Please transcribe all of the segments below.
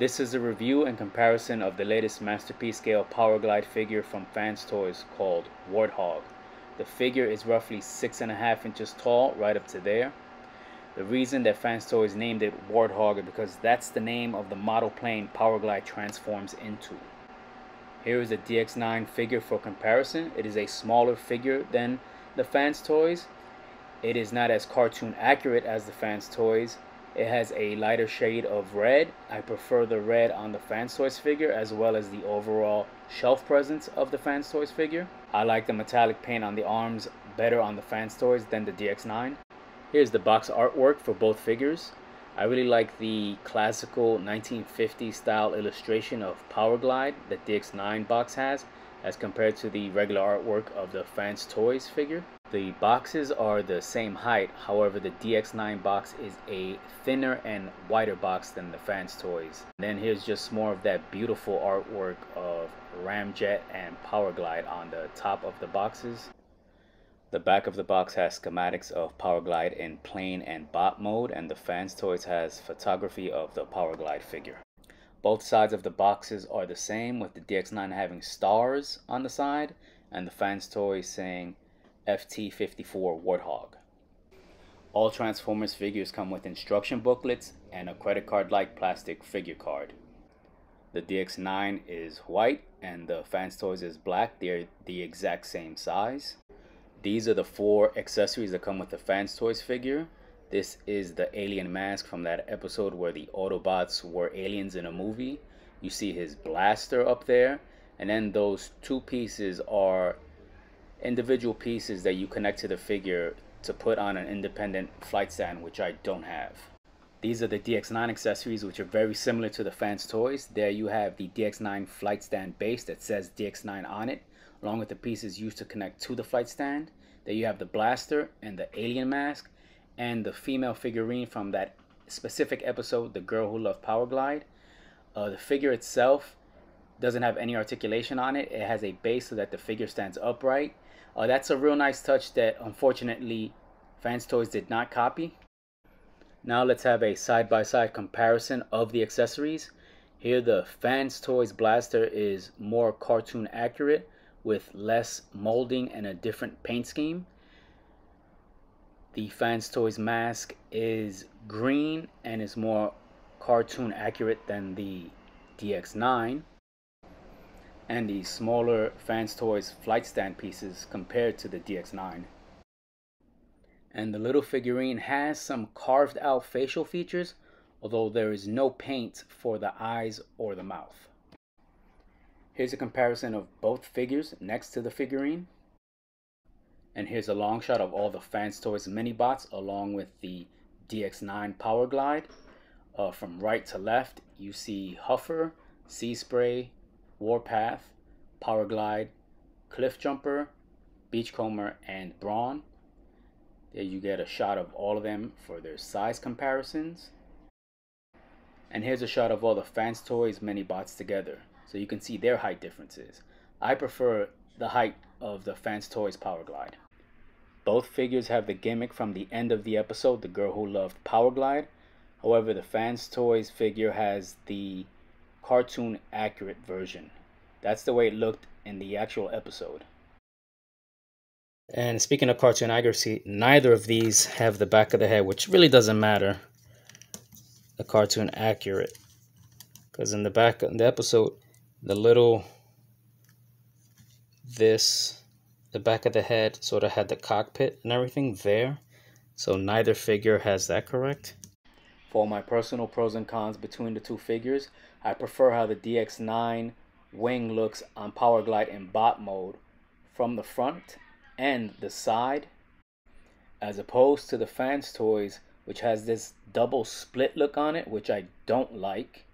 This is a review and comparison of the latest Masterpiece Scale Power Glide figure from Fans Toys called Warthog. The figure is roughly six and a half inches tall, right up to there. The reason that Fans Toys named it Warthog is because that's the name of the model plane Power Glide transforms into. Here is a DX9 figure for comparison. It is a smaller figure than the Fans Toys. It is not as cartoon accurate as the Fans Toys. It has a lighter shade of red. I prefer the red on the Fans Toys figure as well as the overall shelf presence of the Fans Toys figure. I like the metallic paint on the arms better on the Fans Toys than the DX9. Here's the box artwork for both figures. I really like the classical 1950 style illustration of Power Glide that DX9 box has as compared to the regular artwork of the Fans Toys figure. The boxes are the same height, however the DX9 box is a thinner and wider box than the Fans Toys. And then here's just more of that beautiful artwork of Ramjet and Power Glide on the top of the boxes. The back of the box has schematics of Power Glide in plane and bot mode, and the Fans Toys has photography of the Power Glide figure. Both sides of the boxes are the same, with the DX9 having stars on the side, and the Fans Toys saying FT54 Warthog. All Transformers figures come with instruction booklets and a credit card like plastic figure card. The DX9 is white and the Fans Toys is black. They're the exact same size. These are the four accessories that come with the Fans Toys figure. This is the alien mask from that episode where the Autobots were aliens in a movie. You see his blaster up there. And then those two pieces are individual pieces that you connect to the figure to put on an independent flight stand, which I don't have. These are the DX9 accessories, which are very similar to the Fans Toys. There you have the DX9 flight stand base that says DX9 on it along with the pieces used to connect to the flight stand. There you have the blaster and the alien mask and the female figurine from that specific episode, The Girl Who Loved Power Glide. Uh, the figure itself doesn't have any articulation on it. It has a base so that the figure stands upright. Uh, that's a real nice touch that unfortunately Fans Toys did not copy. Now let's have a side-by-side -side comparison of the accessories. Here the Fans Toys blaster is more cartoon accurate with less molding and a different paint scheme. The Fans Toys mask is green and is more cartoon accurate than the DX9 and the smaller Fans Toys flight stand pieces compared to the DX9. And the little figurine has some carved out facial features, although there is no paint for the eyes or the mouth. Here's a comparison of both figures next to the figurine. And here's a long shot of all the Fans Toys mini bots along with the DX9 Power Glide. Uh, from right to left, you see Huffer, Sea Spray, Warpath, Power Glide, Cliff Jumper, Beachcomber, and Brawn. There you get a shot of all of them for their size comparisons. And here's a shot of all the Fans Toys mini bots together so you can see their height differences. I prefer the height of the Fans Toys Power Glide. Both figures have the gimmick from the end of the episode, The Girl Who Loved Powerglide. However, the Fans Toys figure has the cartoon accurate version. That's the way it looked in the actual episode. And speaking of cartoon accuracy, neither of these have the back of the head, which really doesn't matter. The cartoon accurate. Because in the back of the episode, the little this the back of the head sort of had the cockpit and everything there so neither figure has that correct for my personal pros and cons between the two figures i prefer how the dx9 wing looks on Powerglide in bot mode from the front and the side as opposed to the fans toys which has this double split look on it which i don't like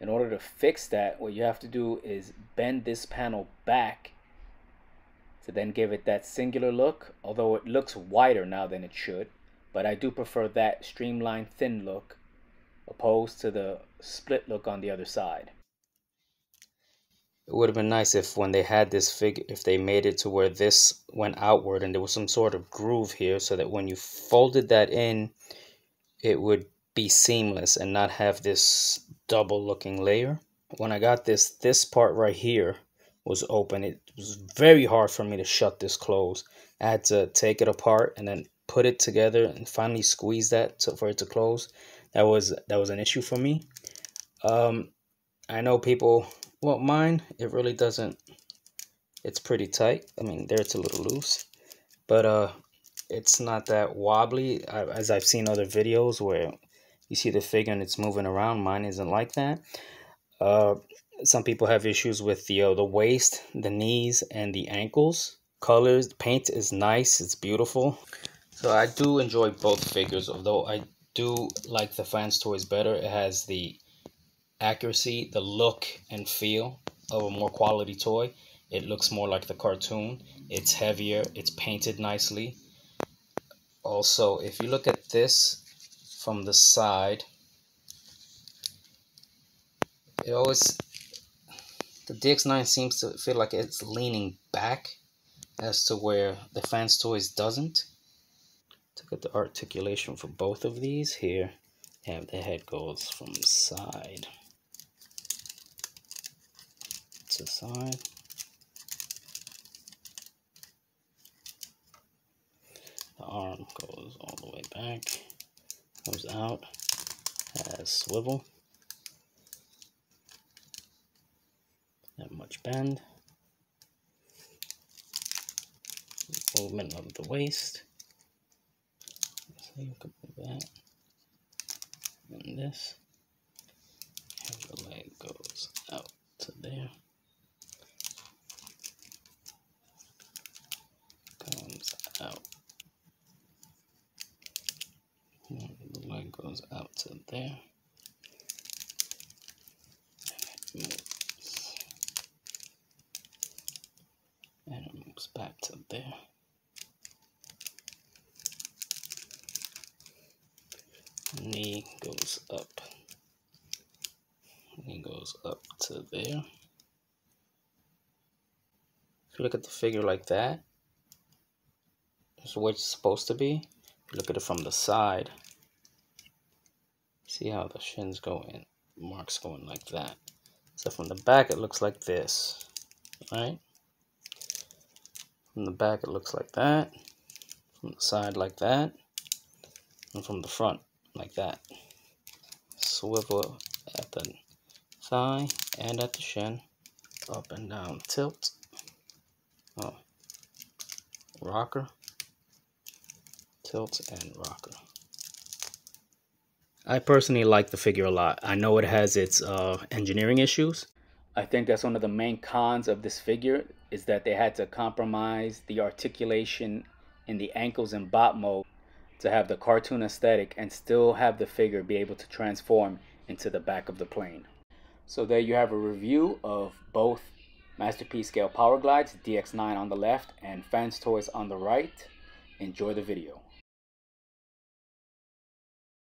in order to fix that, what you have to do is bend this panel back to then give it that singular look, although it looks wider now than it should. But I do prefer that streamlined thin look opposed to the split look on the other side. It would have been nice if when they had this figure, if they made it to where this went outward and there was some sort of groove here so that when you folded that in, it would be seamless and not have this double looking layer. When I got this, this part right here was open. It was very hard for me to shut this close. I had to take it apart and then put it together and finally squeeze that to, for it to close. That was that was an issue for me. Um, I know people. Well, mine it really doesn't. It's pretty tight. I mean, there it's a little loose, but uh, it's not that wobbly as I've seen other videos where you see the figure and it's moving around. Mine isn't like that. Uh, some people have issues with the uh, the waist, the knees, and the ankles. Colors, paint is nice. It's beautiful. So I do enjoy both figures, although I do like the Fans Toys better. It has the accuracy, the look and feel of a more quality toy. It looks more like the cartoon. It's heavier. It's painted nicely. Also, if you look at this from the side, it always the DX9 seems to feel like it's leaning back as to where the Fans Toys doesn't. To get the articulation for both of these here, have the head goes from side to side. The arm goes all the way back, comes out, has swivel. Not much bend. Movement of the waist. You can move that. And this. And the leg goes out to there. Comes out. And the leg goes out to there. And it moves back to there. Knee goes up. Knee goes up to there. If you look at the figure like that, that's where it's supposed to be. If you look at it from the side, see how the shins go in, marks going like that. So from the back, it looks like this, right? From the back it looks like that. From the side like that. And from the front like that. Swivel at the thigh and at the shin. Up and down tilt. Oh. Rocker. Tilt and rocker. I personally like the figure a lot. I know it has its uh, engineering issues. I think that's one of the main cons of this figure is that they had to compromise the articulation in the ankles and bot mode to have the cartoon aesthetic and still have the figure be able to transform into the back of the plane. So there you have a review of both Masterpiece Scale Power Glides, DX9 on the left and Fans Toys on the right. Enjoy the video.